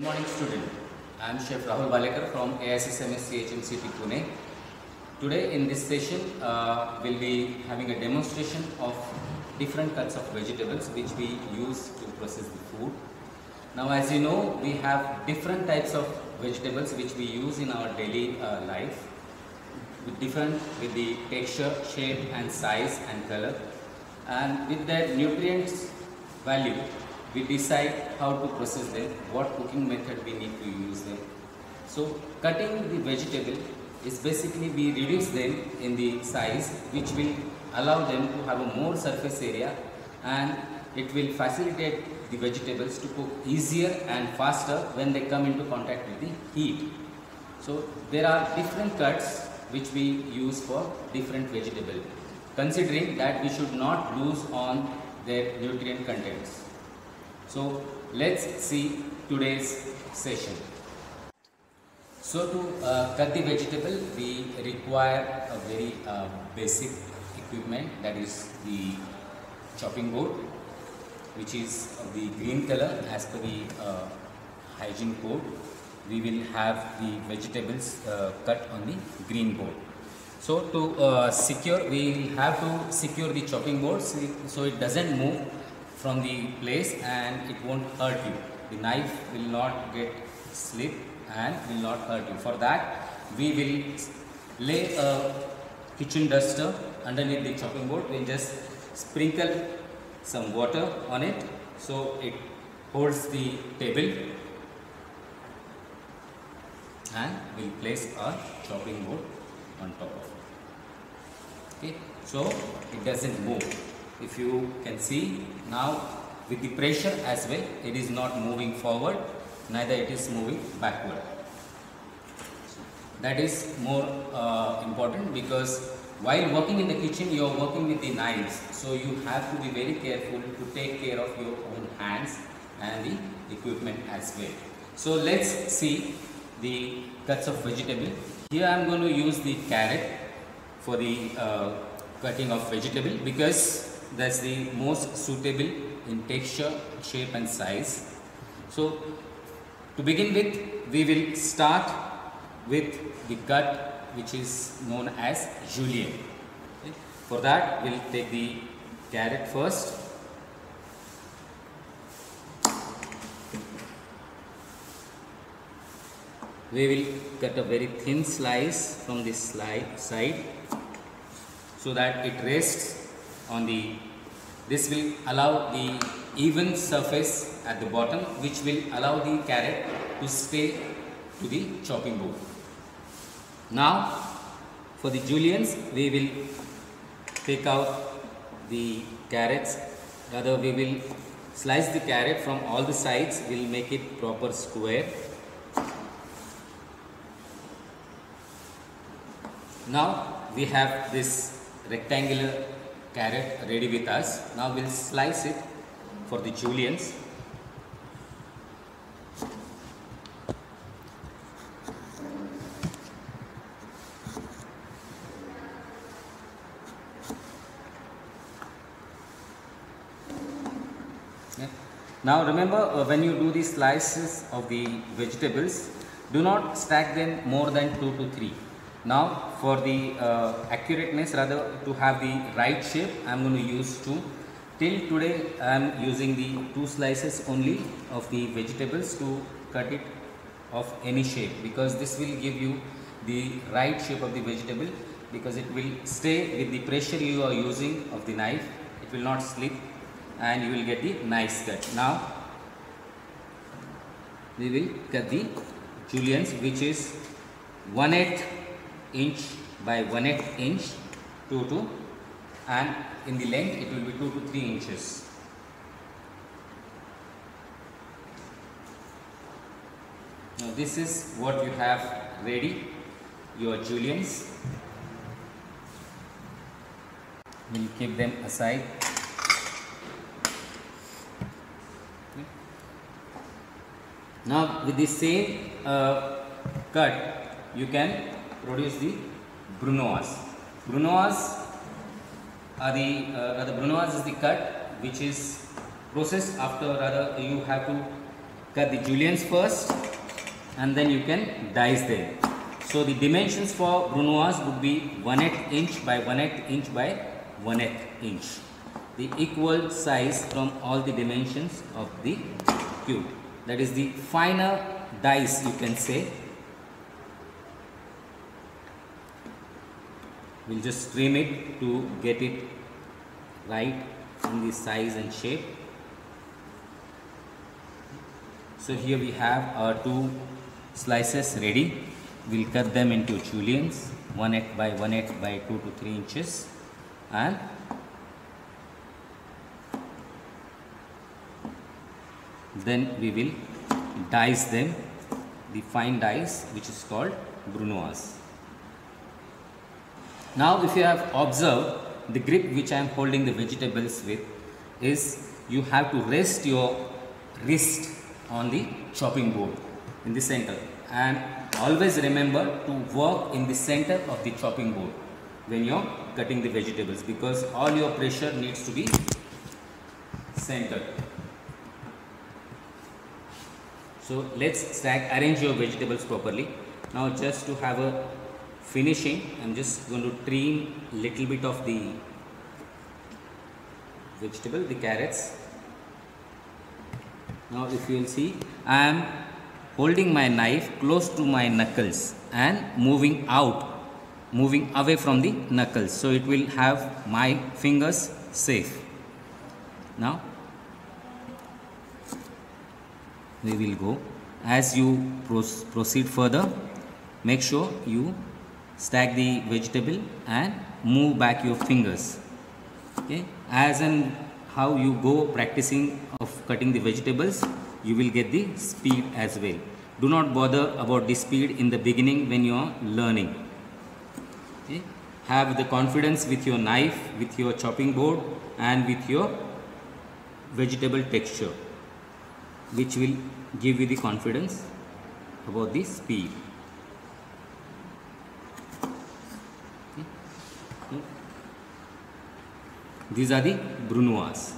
Good morning student. I am Chef Rahul Bhalekar from AISSMS CHMCT Pune. Today in this session uh, we'll be having a demonstration of different cuts of vegetables which we use to process the food. Now as you know we have different types of vegetables which we use in our daily uh, life with different with the texture, shape and size and color and with their nutrients value we decide how to process them, what cooking method we need to use them. So cutting the vegetable is basically we reduce them in the size which will allow them to have a more surface area and it will facilitate the vegetables to cook easier and faster when they come into contact with the heat. So there are different cuts which we use for different vegetable considering that we should not lose on their nutrient contents. So let's see today's session. So to uh, cut the vegetable we require a very uh, basic equipment that is the chopping board which is of the green color as per the uh, hygiene code. We will have the vegetables uh, cut on the green board. So to uh, secure, we have to secure the chopping board so it doesn't move from the place and it won't hurt you. The knife will not get slip and will not hurt you. For that, we will lay a kitchen duster underneath the chopping board. We'll just sprinkle some water on it so it holds the table and we'll place our chopping board on top of it. Okay, so it doesn't move. If you can see now with the pressure as well, it is not moving forward, neither it is moving backward. That is more uh, important because while working in the kitchen, you are working with the knives. So you have to be very careful to take care of your own hands and the equipment as well. So let's see the cuts of vegetable. Here I am going to use the carrot for the uh, cutting of vegetable because that's the most suitable in texture, shape and size. So to begin with, we will start with the cut which is known as julienne. Okay. For that, we'll take the carrot first. We will cut a very thin slice from this side so that it rests on the this will allow the even surface at the bottom which will allow the carrot to stay to the chopping board. Now for the juliennes we will take out the carrots rather we will slice the carrot from all the sides we will make it proper square. Now we have this rectangular carrot ready with us. Now we'll slice it for the juliennes. Now remember uh, when you do the slices of the vegetables, do not stack them more than 2 to 3. Now for the uh, accurateness rather to have the right shape I am going to use 2. Till today I am using the 2 slices only of the vegetables to cut it of any shape because this will give you the right shape of the vegetable because it will stay with the pressure you are using of the knife it will not slip and you will get the nice cut. Now we will cut the juliennes which is 1 8 inch by 1 8 inch 2 to and in the length it will be 2 to 3 inches. Now this is what you have ready your juliennes. We'll keep them aside. Now with the same uh, cut you can produce the brunoise. Brunoise are the uh, rather brunoise is the cut which is processed after rather you have to cut the juliennes first and then you can dice them. So the dimensions for Brunoise would be 1 8 inch by 1 8 inch by 1 8 inch. The equal size from all the dimensions of the cube. That is the finer dice you can say. We'll just trim it to get it right in the size and shape. So here we have our two slices ready. We'll cut them into juliennes 1 8 by 1 8 by 2 to 3 inches and then we will dice them the fine dice which is called brunoise. Now if you have observed the grip which I am holding the vegetables with is you have to rest your wrist on the chopping board in the center and always remember to work in the center of the chopping board when you're cutting the vegetables because all your pressure needs to be centered. So let's stack arrange your vegetables properly. Now just to have a finishing I'm just going to trim little bit of the vegetable the carrots. Now if you will see I am holding my knife close to my knuckles and moving out moving away from the knuckles so it will have my fingers safe. Now we will go. As you proceed further make sure you stack the vegetable and move back your fingers. Okay? As and how you go practicing of cutting the vegetables you will get the speed as well. Do not bother about the speed in the beginning when you are learning. Okay? Have the confidence with your knife with your chopping board and with your vegetable texture which will give you the confidence about the speed These are the Brunoise.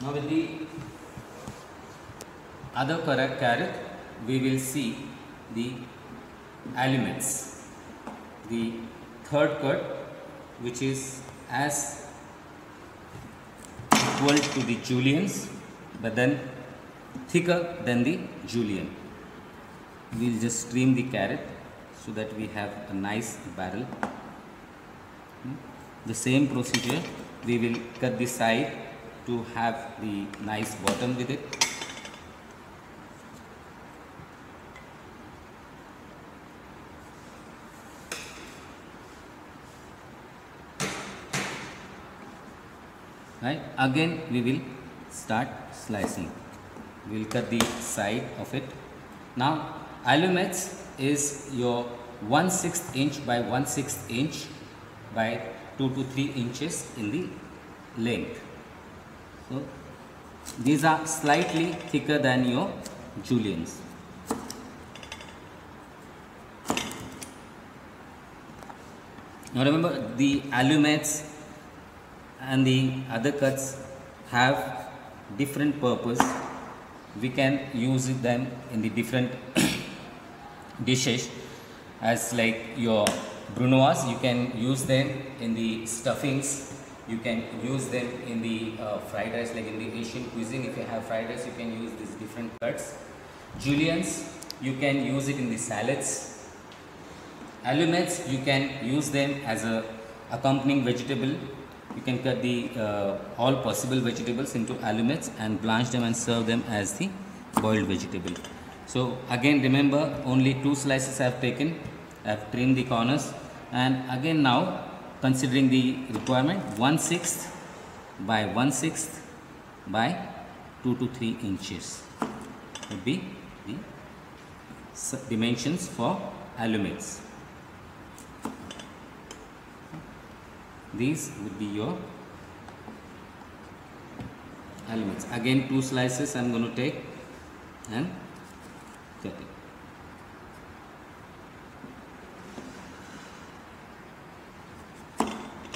Now with the other carrot, we will see the allumettes. The third cut which is as equal to the juliennes but then thicker than the julienne. We will just trim the carrot so that we have a nice barrel. Hmm? The same procedure we will cut the side to have the nice bottom with it. Right? Again we will start slicing. We will cut the side of it. Now allumettes is your 1 6th inch by 1 6th inch by 2 to 3 inches in the length. So these are slightly thicker than your juliennes now remember the allumettes and the other cuts have different purpose. We can use them in the different dishes as like your brunoise you can use them in the stuffings. You can use them in the uh, fried rice like in the Asian cuisine. If you have fried rice you can use these different cuts. Juliennes you can use it in the salads. Allumettes you can use them as a accompanying vegetable you can cut the uh, all possible vegetables into allumettes and blanch them and serve them as the boiled vegetable. So again remember only two slices I have taken, I have trimmed the corners and again now considering the requirement 1 6th by 1 6th by 2 to 3 inches would be the dimensions for allumettes. These would be your allumettes. Again two slices I am going to take and cut it.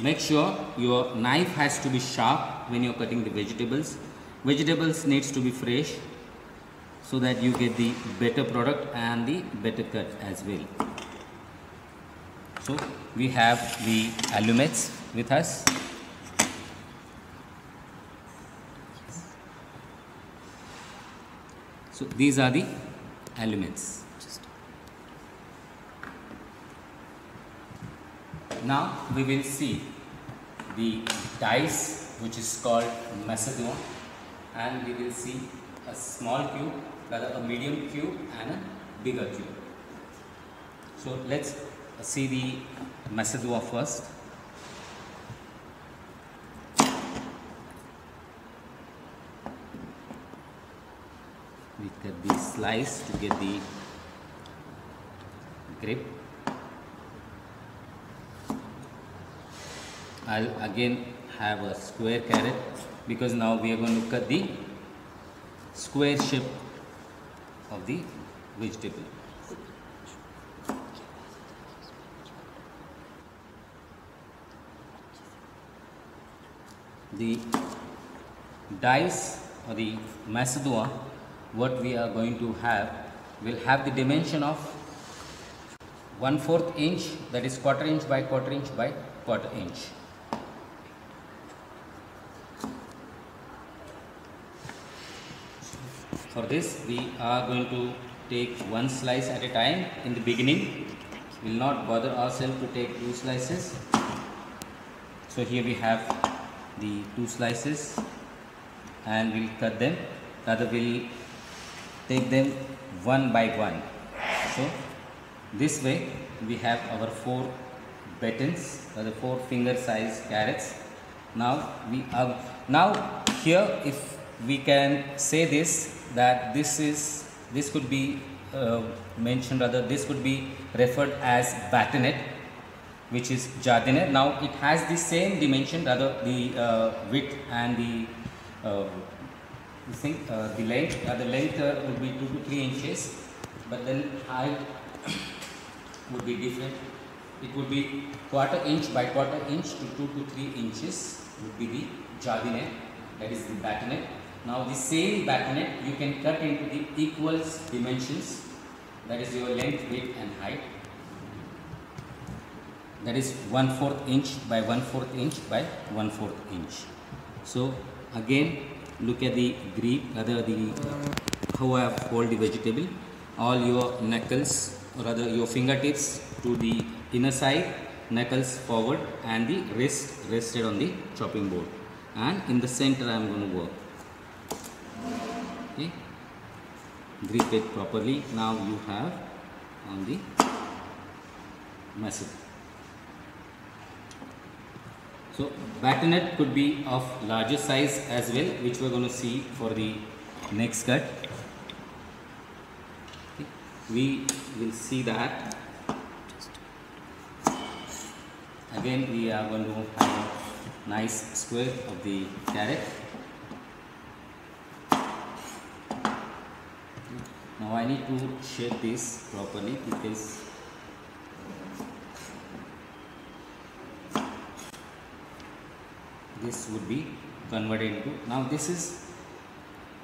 Make sure your knife has to be sharp when you are cutting the vegetables. Vegetables needs to be fresh so that you get the better product and the better cut as well. So we have the allumettes with us. So these are the allumettes. Now we will see the dice which is called Macedon and we will see a small cube, rather a medium cube and a bigger cube. So let's see the Macedon first. We cut the slice to get the grip. I'll again have a square carrot because now we are going to cut the square shape of the vegetable. The dice or the Macedon what we are going to have will have the dimension of 1 4th inch that is quarter inch by quarter inch by quarter inch. For this we are going to take one slice at a time in the beginning. We will not bother ourselves to take two slices. So here we have the two slices and we'll cut them. Rather we'll take them one by one. So this way we have our four batons or the four finger size carrots. Now we are now here if we can say this that this is this could be uh, mentioned rather this could be referred as bâtonnet which is jardinet. Now it has the same dimension rather the uh, width and the uh, thing, uh, the length uh, the length uh, would be 2 to 3 inches but then height would be different it would be quarter inch by quarter inch to 2 to 3 inches would be the jardinet that is the bâtonnet now the same bâtonnet you can cut into the equals dimensions that is your length, width and height. That is 1 4th inch by 1 4th inch by 1 4th inch. So again look at the grip, rather the how I have hold the vegetable. All your knuckles or rather your fingertips to the inner side, knuckles forward and the wrist rested on the chopping board. And in the center I am going to work okay grip it properly now you have on the message so bâtonnet could be of larger size as well which we're going to see for the next cut okay. we will see that again we are going to have a nice square of the carrot now I need to shape this properly because this would be converted into now this is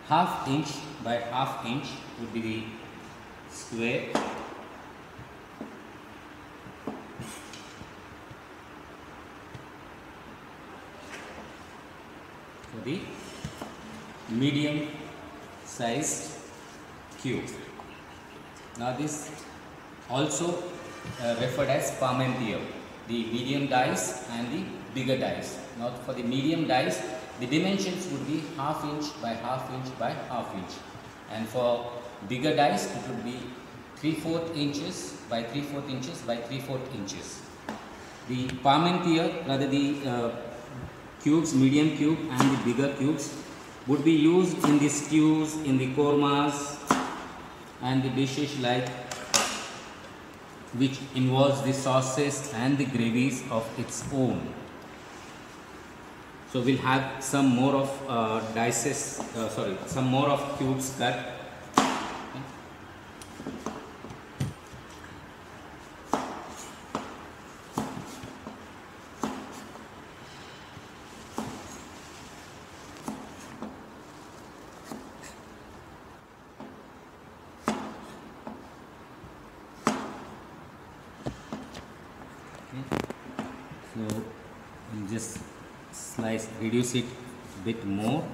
half inch by half inch would be the square for the medium sized cube. Now this also uh, referred as Parmentier, the medium dice and the bigger dice. Now for the medium dice, the dimensions would be half inch by half inch by half inch. And for bigger dice, it would be 3 4 inches by 3 4 inches by 3 4 inches. The Parmentier, rather the uh, cubes, medium cube and the bigger cubes would be used in the stews, in the kormas, and the dishes like which involves the sauces and the gravies of its own. So we'll have some more of uh, dices, uh, sorry, some more of cubes cut. So we'll just slice, reduce it bit more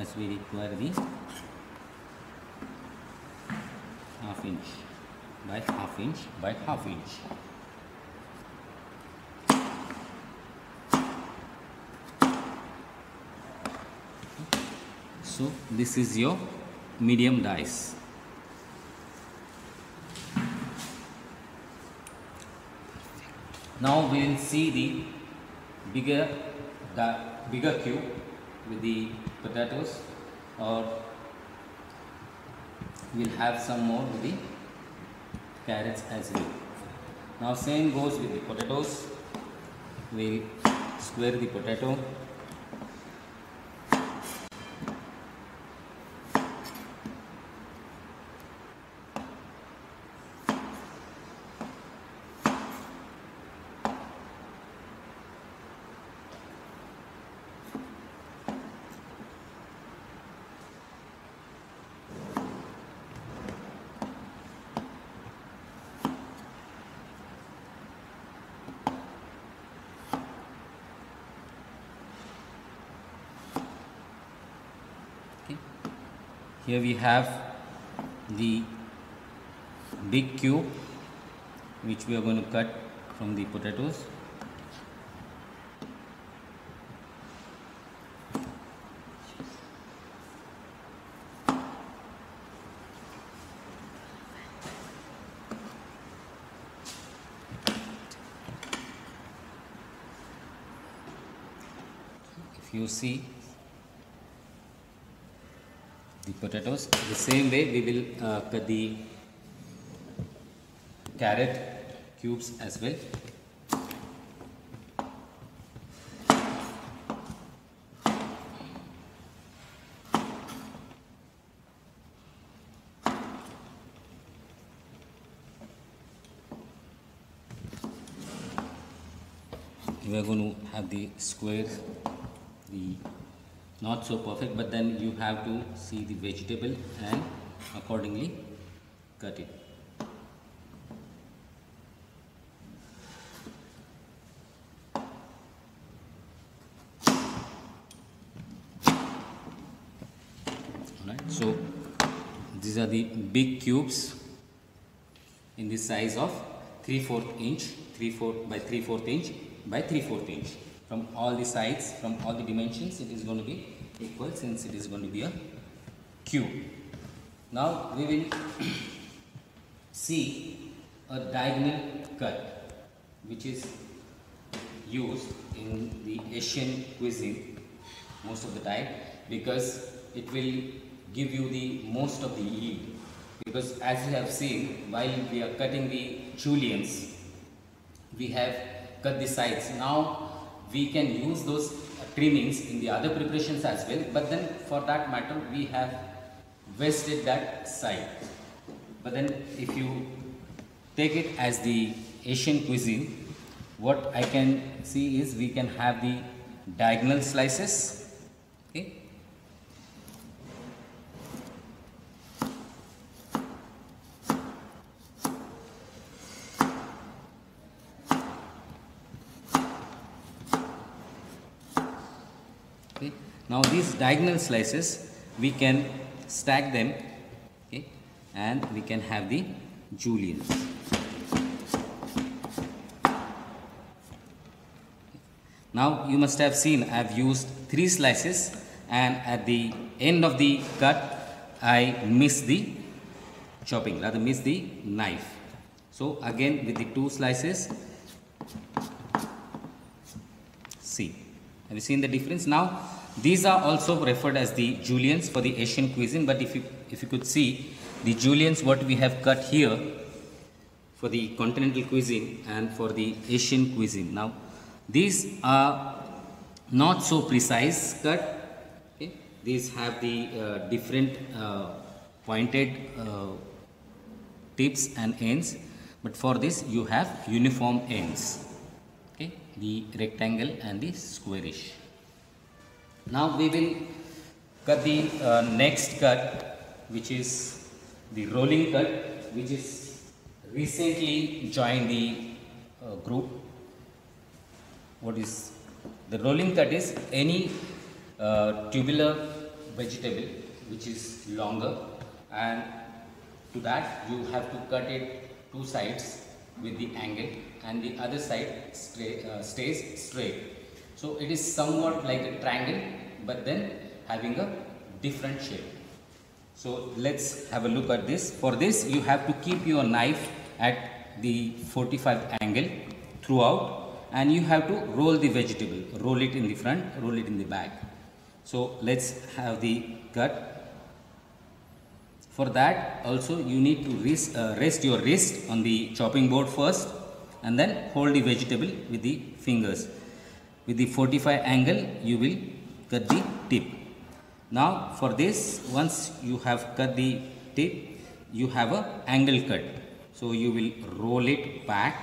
as we require the half inch by half inch by half inch. So this is your medium dice. Now we will see the bigger the bigger cube with the potatoes or we'll have some more with the carrots as well. Now same goes with the potatoes. We'll square the potato. Here we have the big cube which we are going to cut from the potatoes. If you see the potatoes. The same way we will uh, cut the carrot cubes as well. We are going to have the squares, the not so perfect but then you have to see the vegetable and accordingly cut it. So these are the big cubes in the size of 3 4 inch 3 4 by 3 4 inch by 3 4 inch. From all the sides from all the dimensions it is going to be equal since it is going to be a cube now we will see a diagonal cut which is used in the Asian cuisine most of the time because it will give you the most of the yield. Because as you have seen while we are cutting the juliennes we have cut the sides. Now we can use those trimmings in the other preparations as well but then for that matter we have wasted that side. But then if you take it as the Asian cuisine what I can see is we can have the diagonal slices okay. Now these diagonal slices we can stack them okay and we can have the juliennes now you must have seen i have used three slices and at the end of the cut i miss the chopping rather miss the knife. So again with the two slices see have you seen the difference now these are also referred as the juliennes for the asian cuisine but if you if you could see the juliennes what we have cut here for the continental cuisine and for the asian cuisine now these are not so precise cut. Okay. These have the uh, different uh, pointed uh, tips and ends but for this you have uniform ends. The rectangle and the squarish. Now we will cut the uh, next cut which is the rolling cut which is recently joined the uh, group. What is the rolling cut is any uh, tubular vegetable which is longer and to that you have to cut it two sides with the angle and the other side uh, stays straight. So it is somewhat like a triangle but then having a different shape. So let's have a look at this. For this you have to keep your knife at the 45 angle throughout and you have to roll the vegetable. Roll it in the front, roll it in the back. So let's have the cut. For that also you need to rest, uh, rest your wrist on the chopping board first and then hold the vegetable with the fingers. With the 45 angle you will cut the tip. Now for this once you have cut the tip you have a angle cut. So you will roll it back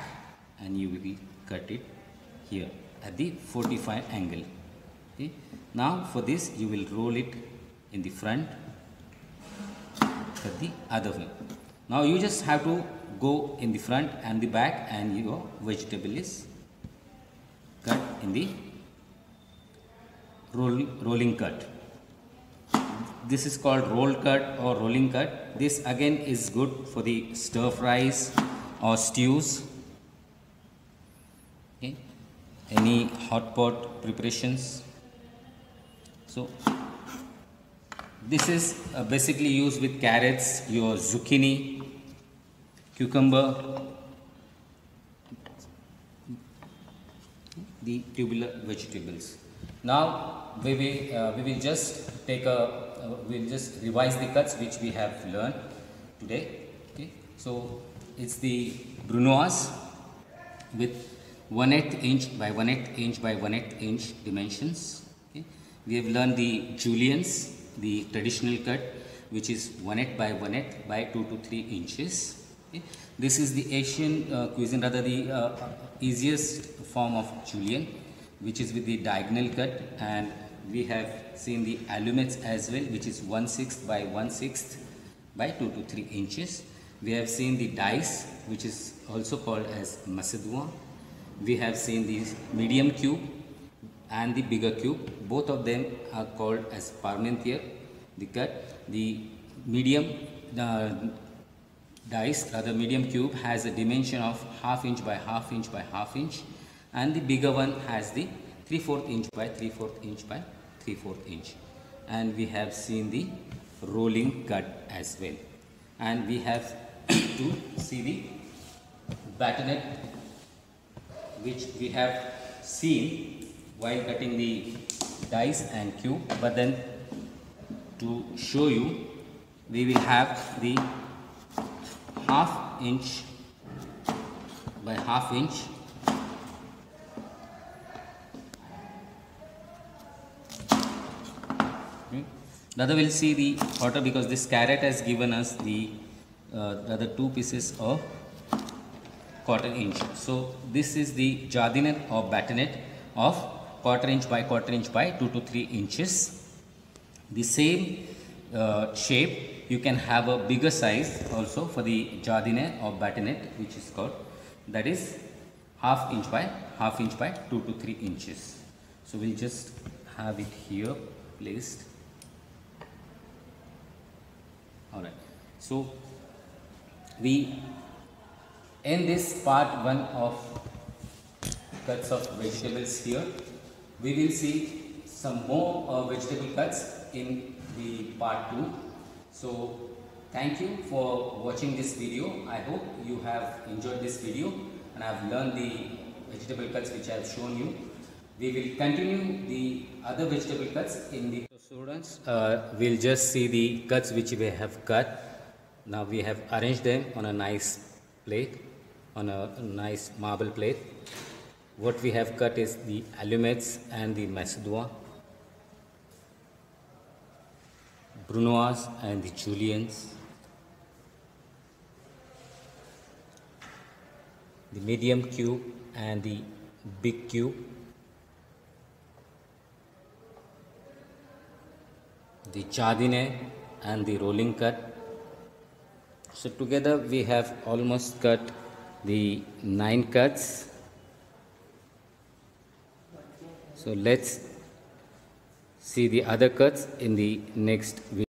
and you will cut it here at the 45 angle. Okay. Now for this you will roll it in the front cut the other way. Now you just have to go in the front and the back and your vegetable is cut in the roll, rolling cut. This is called roll cut or rolling cut. This again is good for the stir fries or stews. Okay. Any hot pot preparations. So this is uh, basically used with carrots your zucchini cucumber the tubular vegetables now we will, uh, we will just take a uh, we'll just revise the cuts which we have learned today. Okay, so it's the Brunoise with 1 8 inch by 1 8 inch by 1 8 inch dimensions. Okay. We have learned the Juliennes, the traditional cut which is 1 8 by 1 8 by 2 to 3 inches. This is the Asian uh, cuisine, rather the uh, easiest form of Julienne which is with the diagonal cut and we have seen the allumettes as well which is 1 6th by 1 6th by 2 to 3 inches. We have seen the dice which is also called as Macedon. We have seen the medium cube and the bigger cube. Both of them are called as Parmentier. The cut, the medium the dice rather medium cube has a dimension of half inch by half inch by half inch and the bigger one has the 3 4 inch by 3 4 inch by 3 4 inch. And we have seen the rolling cut as well. And we have to see the bâtonnet which we have seen while cutting the dice and cube. But then to show you we will have the half inch by half inch Rather we'll see the quarter because this carrot has given us the uh, other two pieces of quarter inch. So this is the jardinet or bâtonnet of quarter inch by quarter inch by 2 to 3 inches. The same uh, shape you can have a bigger size also for the jardinet or bâtonnet which is called. That is half inch by half inch by 2 to 3 inches. So we'll just have it here placed. All right. So we end this part one of cuts of vegetables here. We will see some more uh, vegetable cuts in the part 2 so thank you for watching this video. I hope you have enjoyed this video and i have learned the vegetable cuts which i have shown you. We will continue the other vegetable cuts in the students uh, we'll just see the cuts which we have cut. Now we have arranged them on a nice plate on a, nice marble plate. What we have cut is the allumettes and the Macedoine, Brunoise and the Juliennes. the medium cube and the big cube, the jardinet and the rolling cut. So together we have almost cut the nine cuts. So let's see the other cuts in the next video.